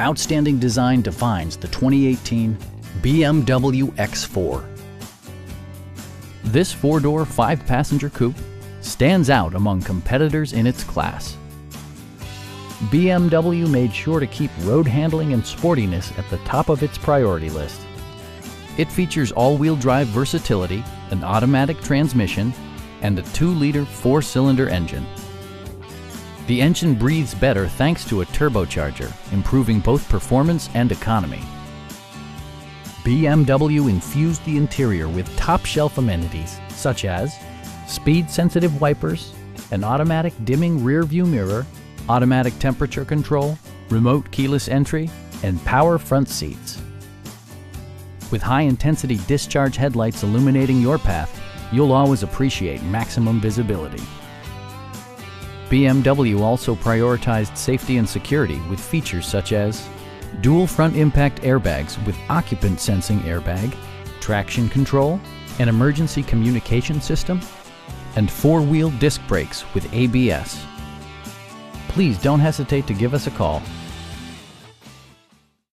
Outstanding design defines the 2018 BMW X4. This four-door, five-passenger coupe stands out among competitors in its class. BMW made sure to keep road handling and sportiness at the top of its priority list. It features all-wheel drive versatility, an automatic transmission, and a 2-liter four-cylinder engine. The engine breathes better thanks to a turbocharger, improving both performance and economy. BMW infused the interior with top-shelf amenities such as speed-sensitive wipers, an automatic dimming rear-view mirror, automatic temperature control, remote keyless entry, and power front seats. With high-intensity discharge headlights illuminating your path, you'll always appreciate maximum visibility. BMW also prioritized safety and security with features such as dual front impact airbags with occupant sensing airbag, traction control, an emergency communication system, and four-wheel disc brakes with ABS. Please don't hesitate to give us a call